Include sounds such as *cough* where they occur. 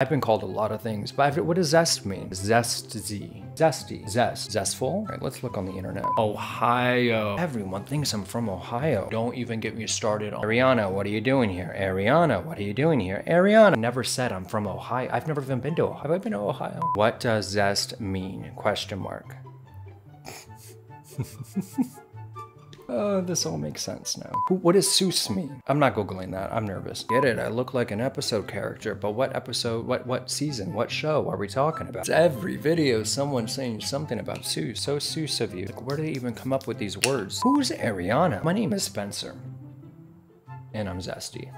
I've been called a lot of things, but what does zest mean? Zesty. Zesty. Zest. Zestful? All right, let's look on the internet. Ohio. Everyone thinks I'm from Ohio. Don't even get me started on Ariana, what are you doing here? Ariana, what are you doing here? Ariana. Never said I'm from Ohio. I've never even been to Ohio. Have I been to Ohio? What does zest mean? Question mark. *laughs* Uh, this all makes sense now. What does sus mean? I'm not googling that. I'm nervous. Get it? I look like an episode character, but what episode? What what season? What show are we talking about? It's every video someone saying something about sus. So sus of you. Like, where do they even come up with these words? Who's Ariana? My name is Spencer, and I'm zesty.